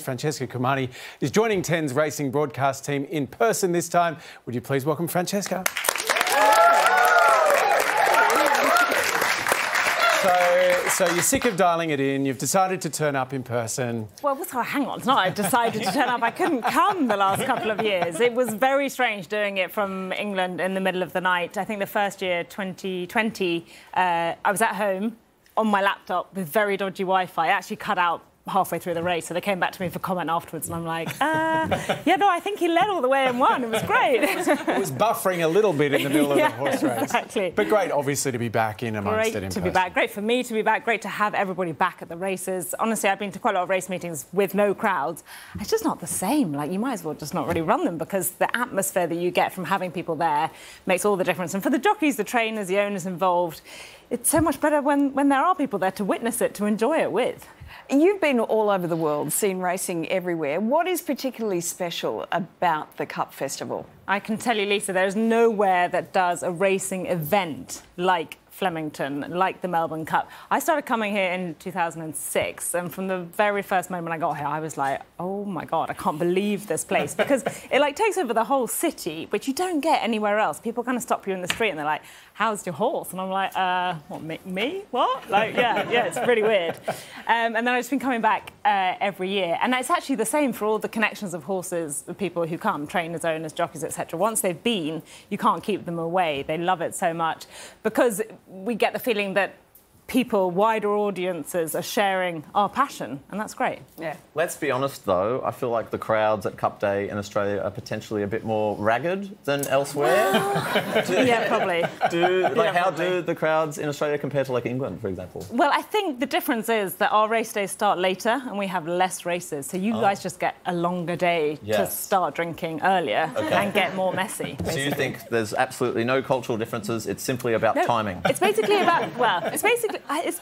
Francesca Cumani is joining 10's racing broadcast team in person this time. Would you please welcome Francesca? So, so you're sick of dialing it in. You've decided to turn up in person. Well, so hang on. It's not I've decided to turn up. I couldn't come the last couple of years. It was very strange doing it from England in the middle of the night. I think the first year, 2020, uh, I was at home on my laptop with very dodgy Wi-Fi. I actually cut out halfway through the race. So they came back to me for comment afterwards, and I'm like, uh, yeah, no, I think he led all the way and won. It was great. it, was, it was buffering a little bit in the middle yeah, of the horse race. Exactly. But great, obviously, to be back in amongst great it in to person. be back. Great for me to be back. Great to have everybody back at the races. Honestly, I've been to quite a lot of race meetings with no crowds. It's just not the same. Like you might as well just not really run them because the atmosphere that you get from having people there makes all the difference. And for the jockeys, the trainers, the owners involved, it's so much better when, when there are people there to witness it, to enjoy it with. You've been all over the world, seen racing everywhere. What is particularly special about the Cup Festival? I can tell you, Lisa, there's nowhere that does a racing event like Flemington, like the Melbourne Cup. I started coming here in 2006, and from the very first moment I got here, I was like, oh my God, I can't believe this place. Because it like takes over the whole city, which you don't get anywhere else. People kind of stop you in the street and they're like, how's your horse? And I'm like, uh, what, me? What? Like, yeah, yeah, it's really weird. Um, and then I've just been coming back uh, every year. And it's actually the same for all the connections of horses, the people who come, trainers, owners, jockeys, etc. Once they've been, you can't keep them away. They love it so much because we get the feeling that people, wider audiences, are sharing our passion, and that's great. Yeah. Let's be honest, though. I feel like the crowds at Cup Day in Australia are potentially a bit more ragged than elsewhere. do, yeah, probably. Do like yeah, how probably. do the crowds in Australia compare to like England, for example? Well, I think the difference is that our race days start later and we have less races, so you oh. guys just get a longer day yes. to start drinking earlier okay. and get more messy. Basically. So you think there's absolutely no cultural differences? It's simply about no, timing. It's basically about well, it's basically it's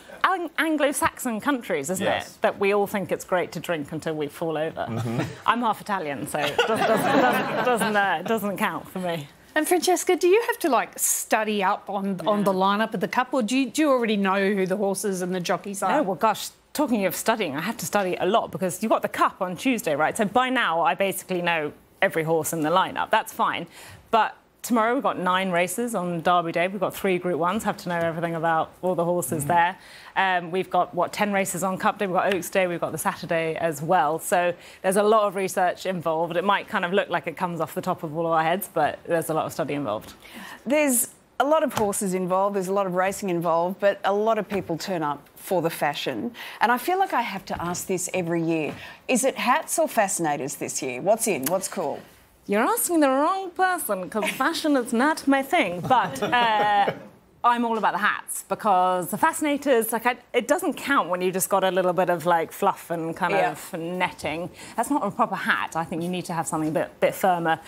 Anglo-Saxon countries, isn't yes. it? That we all think it's great to drink until we fall over. Mm-hmm. I'm half Italian, so it doesn't, doesn't, doesn't, uh, doesn't count for me. And Francesca, do you have to like study up on yeah. on the lineup of the cup, or do you, do you already know who the horses and the jockeys are? No, well, gosh, talking of studying, I have to study a lot because you've got the cup on Tuesday, right? So by now, I basically know every horse in the lineup. That's fine, but tomorrow we've got nine races on Derby Day. We've got three Group Ones. Have to know everything about all the horses mm. there. Um, we've got what ten races on Cup Day. We've got Oaks Day. We've got the Saturday as well. So there's a lot of research involved. It might kind of look like it comes off the top of all our heads, but there's a lot of study involved. There's a lot of horses involved, there's a lot of racing involved, but a lot of people turn up for the fashion. And I feel like I have to ask this every year. Is it hats or fascinators this year? What's in? What's cool? You're asking the wrong person because fashion is not my thing. But uh, I'm all about the hats because the fascinators, like, I, it doesn't count when you just got a little bit of like fluff and kind yeah. of netting. That's not a proper hat. I think you need to have something a bit, bit firmer.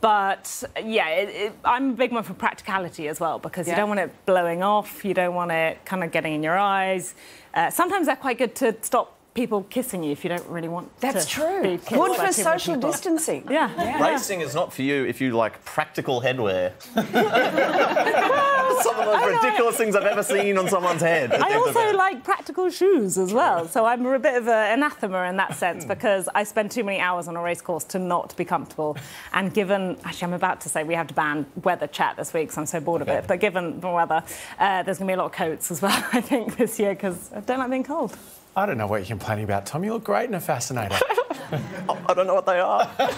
But yeah, it, it, I'm a big one for practicality as well because yeah. you don't want it blowing off. You don't want it kind of getting in your eyes. Uh, sometimes they're quite good to stop people kissing you if you don't really want to. That's to true. Be Good for social people. distancing. Yeah. yeah. Racing is not for you if you like practical headwear. Some of the most ridiculous things I've ever seen on someone's head. I also like practical shoes as well, so I'm a bit of an anathema in that sense because I spend too many hours on a race course to not be comfortable. And given, actually, I'm about to say we have to ban weather chat this week, so I'm so bored okay. of it. But given the weather, uh, there's going to be a lot of coats as well, I think, this year because I don't like being cold. I don't know what you're complaining about, Tom. You look great in a fascinator. I don't know what they are. uh,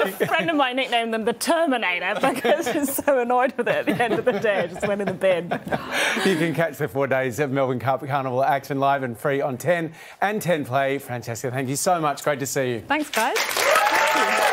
a friend of mine nicknamed them the Terminator because he's so annoyed with it at the end of the day. I just went in the bin. You can catch the four days of Melbourne Cup Carnival action live and free on 10 and 10 Play. Francesca, thank you so much. Great to see you. Thanks, guys.